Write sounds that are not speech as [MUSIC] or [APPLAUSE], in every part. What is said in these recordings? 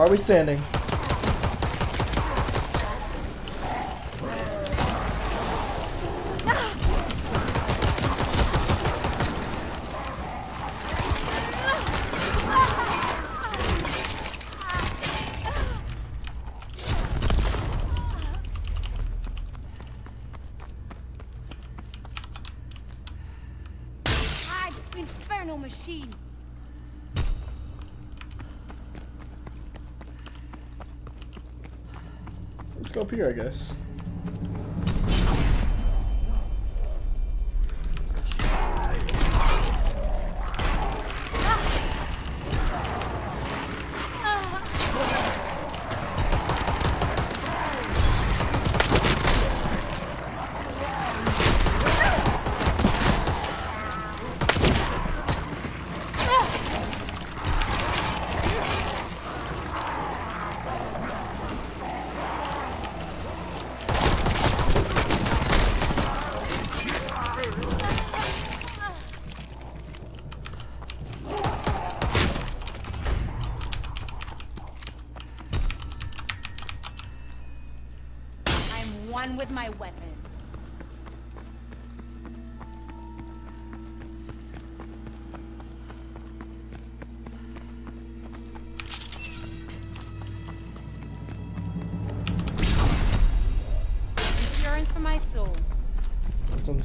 Why are we standing? Machine! Let's go up here, I guess.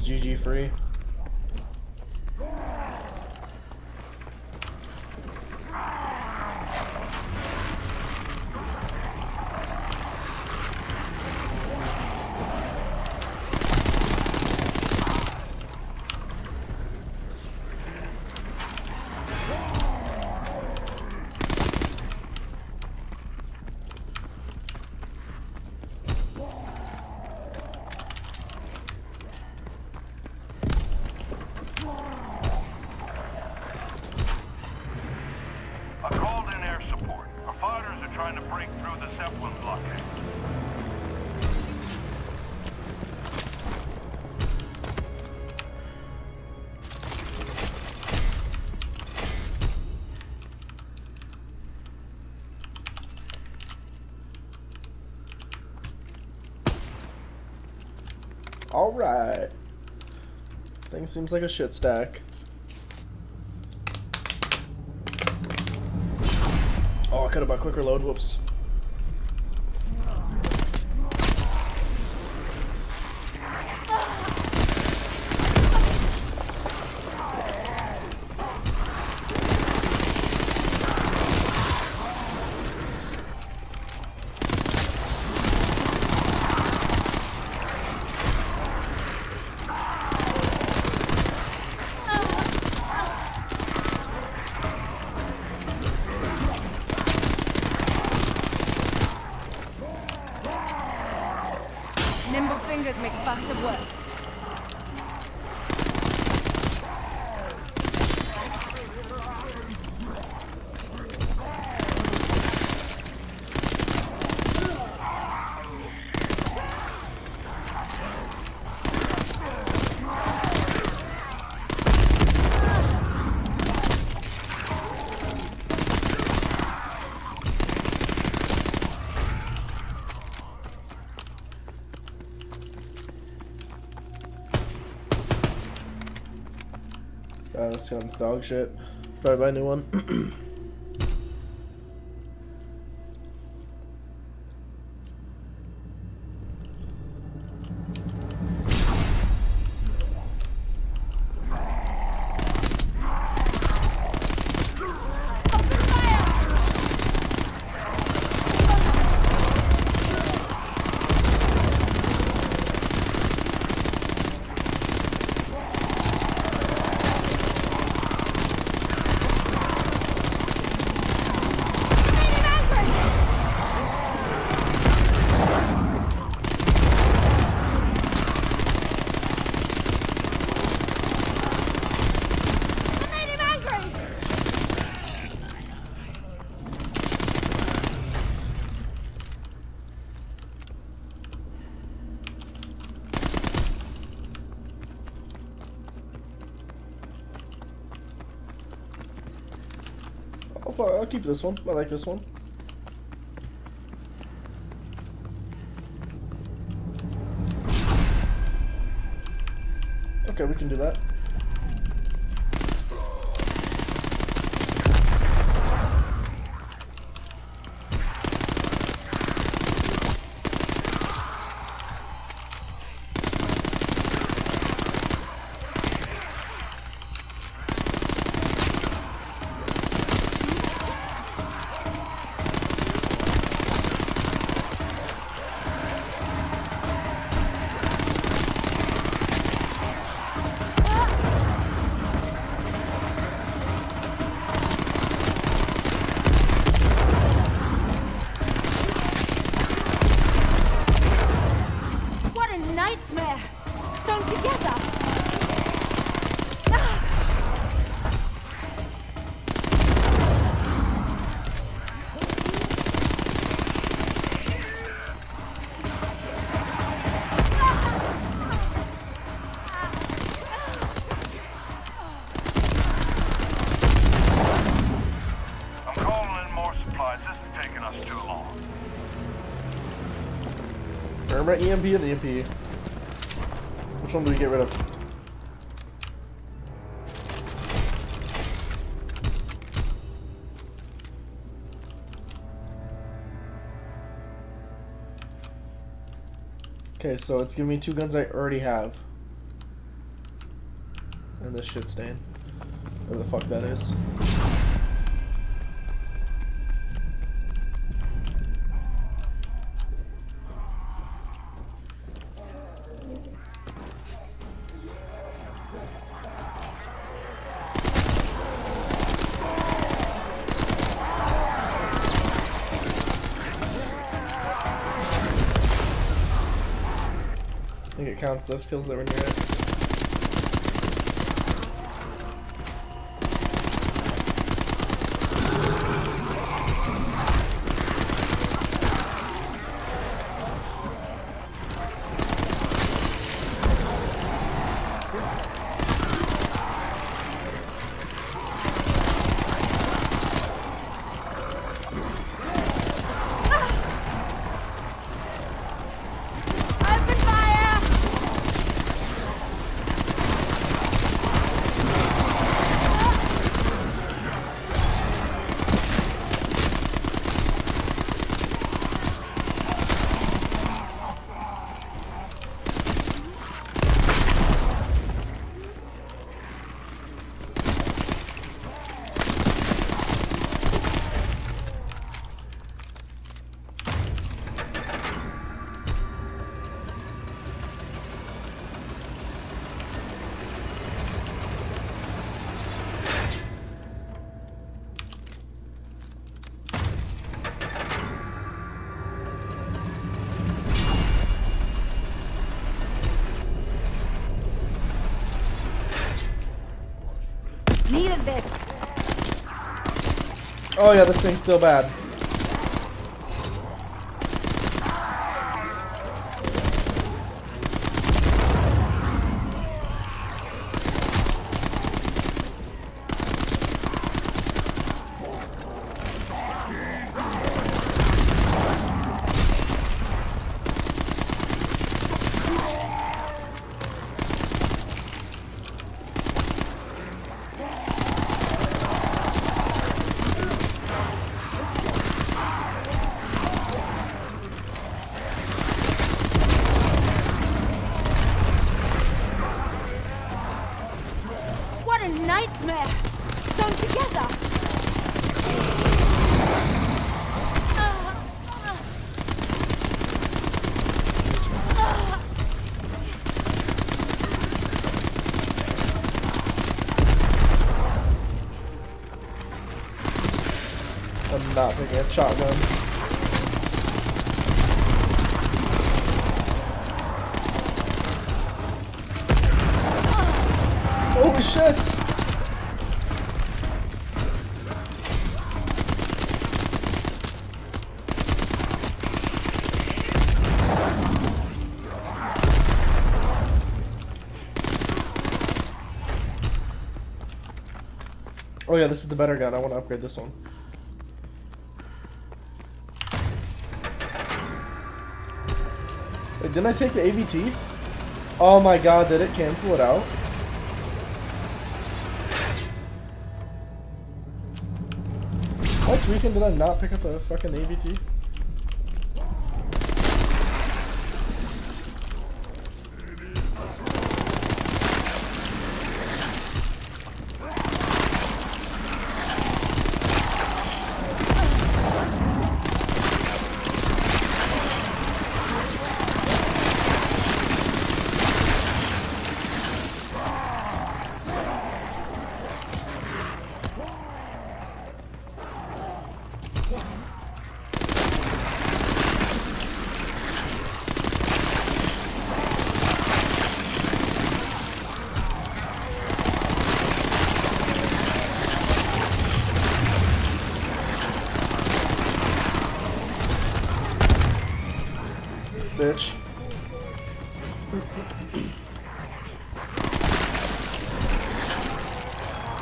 GG free. Alright. Thing seems like a shit stack. Oh, I could have bought quicker load. Whoops. Gun's dog shit. Probably buy a new one. [CLEARS THROAT] fu- I'll keep this one. I like this one. Okay, we can do that. Remember EMP or the MP? Which one do we get rid of? Okay, so it's giving me two guns I already have. And this shit stain. Whatever the fuck that is. Counts those kills that were near it. Oh yeah, this thing's still bad. What a nightmare! Sewn together! A shotgun. Holy shit! Oh yeah, this is the better gun. I want to upgrade this one. Didn't I take the AVT? Oh my god, did it cancel it out? What weekend did I not pick up a fucking AVT? Bitch.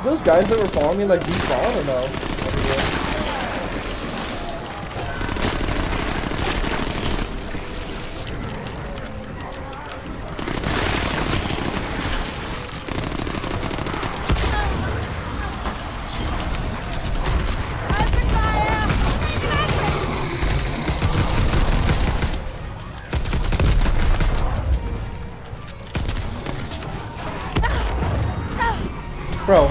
Those guys that were following me like despawn or no? Bro.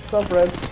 What's up, Reds?